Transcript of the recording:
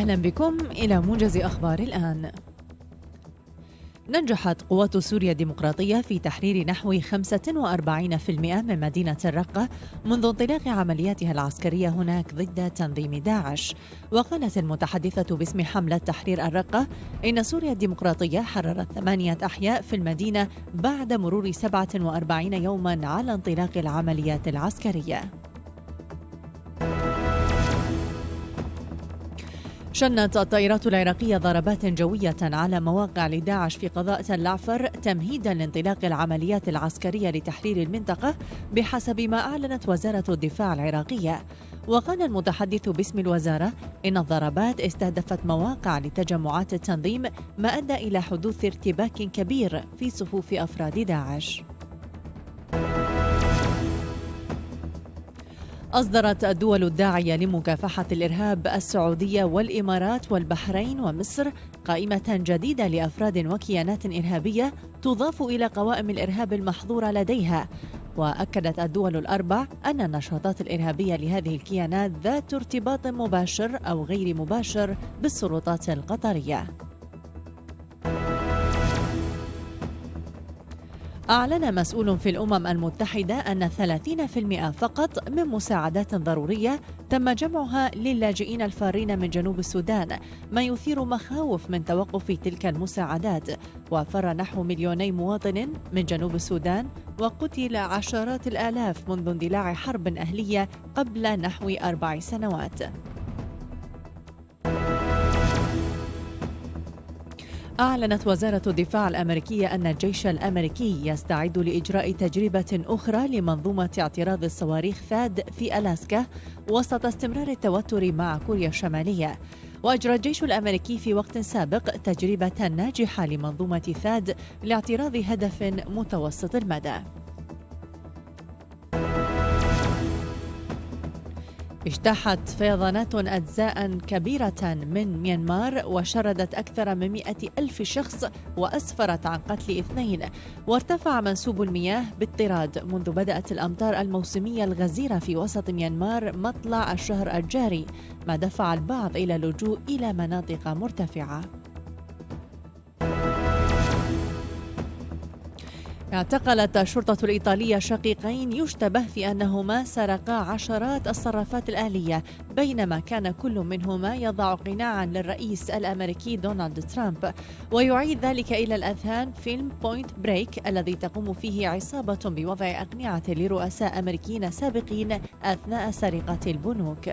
أهلا بكم إلى موجز أخبار الآن. نجحت قوات سوريا الديمقراطية في تحرير نحو 45% من مدينة الرقة منذ انطلاق عملياتها العسكرية هناك ضد تنظيم داعش. وقالت المتحدثة باسم حملة تحرير الرقة إن سوريا الديمقراطية حررت ثمانية أحياء في المدينة بعد مرور 47 يوما على انطلاق العمليات العسكرية. شنت الطائرات العراقية ضربات جوية على مواقع لداعش في قضاء العفر تمهيدا لانطلاق العمليات العسكرية لتحرير المنطقة بحسب ما أعلنت وزارة الدفاع العراقية. وقال المتحدث باسم الوزارة إن الضربات استهدفت مواقع لتجمعات التنظيم ما أدى إلى حدوث ارتباك كبير في صفوف أفراد داعش. أصدرت الدول الداعية لمكافحة الإرهاب السعودية والإمارات والبحرين ومصر قائمة جديدة لأفراد وكيانات إرهابية تضاف إلى قوائم الإرهاب المحظورة لديها. وأكدت الدول الأربع أن النشاطات الإرهابية لهذه الكيانات ذات ارتباط مباشر أو غير مباشر بالسلطات القطرية. أعلن مسؤول في الأمم المتحدة أن 30% فقط من مساعدات ضرورية تم جمعها للاجئين الفارين من جنوب السودان. ما يثير مخاوف من توقف تلك المساعدات. وفر نحو مليوني مواطن من جنوب السودان وقتل عشرات الآلاف منذ اندلاع حرب أهلية قبل نحو أربع سنوات. أعلنت وزارة الدفاع الأمريكية أن الجيش الأمريكي يستعد لإجراء تجربة أخرى لمنظومة اعتراض الصواريخ ثاد في ألاسكا وسط استمرار التوتر مع كوريا الشمالية. وأجرى الجيش الأمريكي في وقت سابق تجربة ناجحة لمنظومة ثاد لاعتراض هدف متوسط المدى. اجتاحت فيضانات أجزاء كبيرة من ميانمار وشردت أكثر من مئة ألف شخص وأسفرت عن قتل اثنين. وارتفع منسوب المياه بالطراد منذ بدأت الأمطار الموسمية الغزيرة في وسط ميانمار مطلع الشهر الجاري ما دفع البعض إلى اللجوء إلى مناطق مرتفعة. اعتقلت الشرطة الإيطالية شقيقين يشتبه في أنهما سرقا عشرات الصرافات الآلية بينما كان كل منهما يضع قناعا للرئيس الأمريكي دونالد ترامب. ويعيد ذلك إلى الأذهان فيلم بوينت بريك الذي تقوم فيه عصابة بوضع أقنعة لرؤساء أمريكيين سابقين أثناء سرقة البنوك.